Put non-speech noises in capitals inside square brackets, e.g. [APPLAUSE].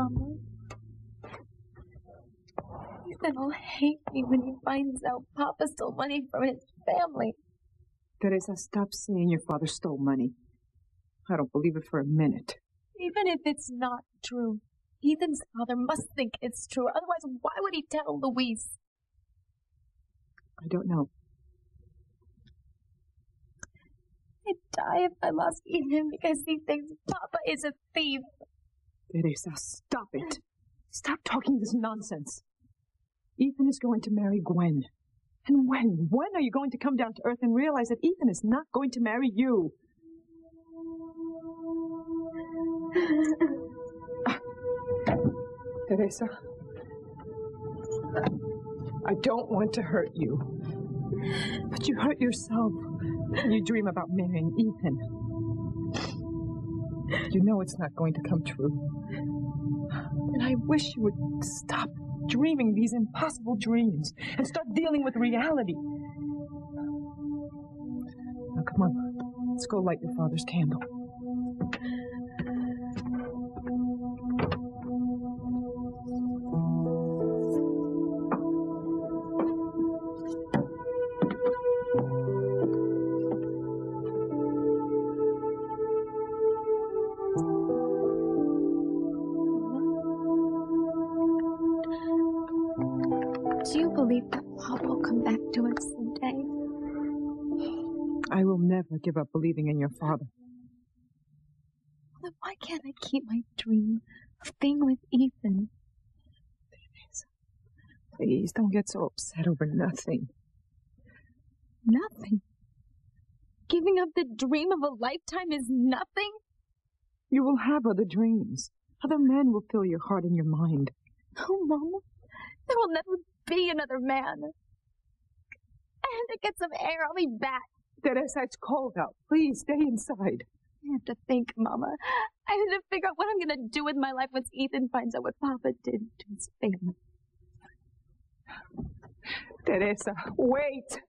Mama. Ethan oh, will hate me when he finds out Papa stole money from his family. Theresa, stop saying your father stole money. I don't believe it for a minute. Even if it's not true, Ethan's father must think it's true. Otherwise, why would he tell Luis? I don't know. I'd die if I lost Ethan because he thinks Papa is a thief. Theresa, stop it. Stop talking this nonsense. Ethan is going to marry Gwen. And when? When are you going to come down to earth and realize that Ethan is not going to marry you? [SIGHS] Theresa, I don't want to hurt you, but you hurt yourself when you dream about marrying Ethan. You know it's not going to come true. And I wish you would stop dreaming these impossible dreams and start dealing with reality. Now, come on. Let's go light your father's candle. Do you believe that Papa will come back to us someday? I will never give up believing in your father. Then why can't I keep my dream of being with Ethan? Please don't get so upset over nothing. Nothing. Giving up the dream of a lifetime is nothing? You will have other dreams. Other men will fill your heart and your mind. Oh, Mama, there will never be another man. And to get some air, I'll be back. Theresa, it's cold out. Please stay inside. I have to think, Mama. I have to figure out what I'm going to do with my life once Ethan finds out what Papa did to his family. Theresa, wait.